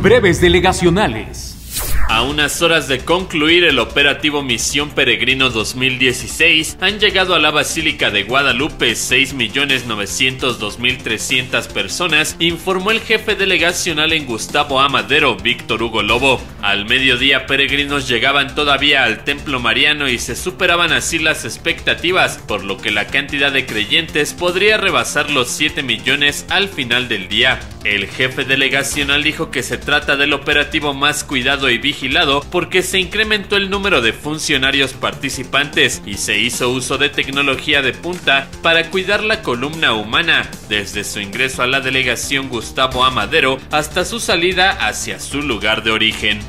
Breves delegacionales. A unas horas de concluir el operativo Misión Peregrino 2016, han llegado a la Basílica de Guadalupe 6.902.300 personas, informó el jefe delegacional en Gustavo Amadero, Víctor Hugo Lobo. Al mediodía, peregrinos llegaban todavía al Templo Mariano y se superaban así las expectativas, por lo que la cantidad de creyentes podría rebasar los 7 millones al final del día. El jefe delegacional dijo que se trata del operativo más cuidado y vigilado porque se incrementó el número de funcionarios participantes y se hizo uso de tecnología de punta para cuidar la columna humana, desde su ingreso a la delegación Gustavo Amadero hasta su salida hacia su lugar de origen.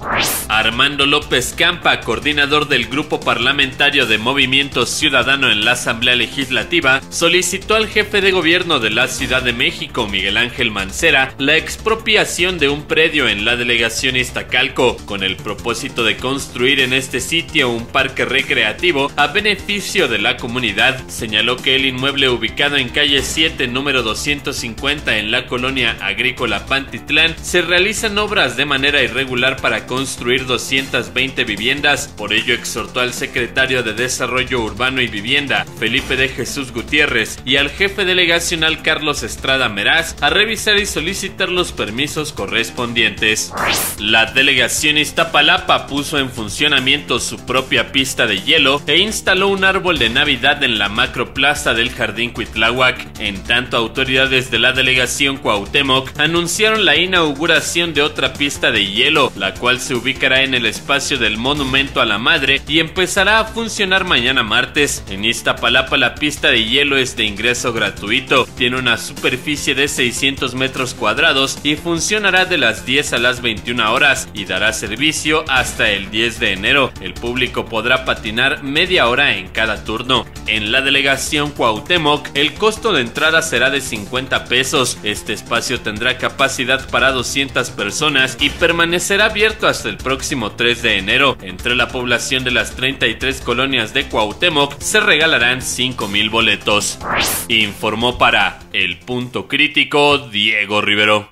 Armando López Campa, coordinador del grupo parlamentario de Movimiento Ciudadano en la Asamblea Legislativa, solicitó al jefe de gobierno de la Ciudad de México, Miguel Ángel Mancera, la expropiación de un predio en la delegación Iztacalco, con el propósito de construir en este sitio un parque recreativo a beneficio de la comunidad. Señaló que el inmueble ubicado en calle 7, número 250 en la colonia agrícola Pantitlán, se realizan obras de manera irregular para construir 220 viviendas. Por ello exhortó al secretario de Desarrollo Urbano y Vivienda, Felipe de Jesús Gutiérrez, y al jefe delegacional Carlos Estrada Meraz a revisar y solicitar los permisos correspondientes. La delegación Iztapalapa puso en funcionamiento su propia pista de hielo e instaló un árbol de Navidad en la macroplaza del Jardín Cuitláhuac. En tanto, autoridades de la delegación Cuauhtémoc anunciaron la inauguración de otra pista de hielo, la cual se ubicará en el espacio del Monumento a la Madre y empezará a funcionar mañana martes. En Iztapalapa la pista de hielo es de ingreso gratuito, tiene una superficie de 600 metros cuadrados y funcionará de las 10 a las 21 horas y dará servicio hasta el 10 de enero. El público podrá patinar media hora en cada turno. En la delegación Cuauhtémoc, el costo de entrada será de 50 pesos. Este espacio tendrá capacidad para 200 personas y permanecerá abierto hasta el próximo 3 de enero. Entre la población de las 33 colonias de Cuauhtémoc se regalarán 5000 boletos. Informó para El Punto Crítico Diego Rivero.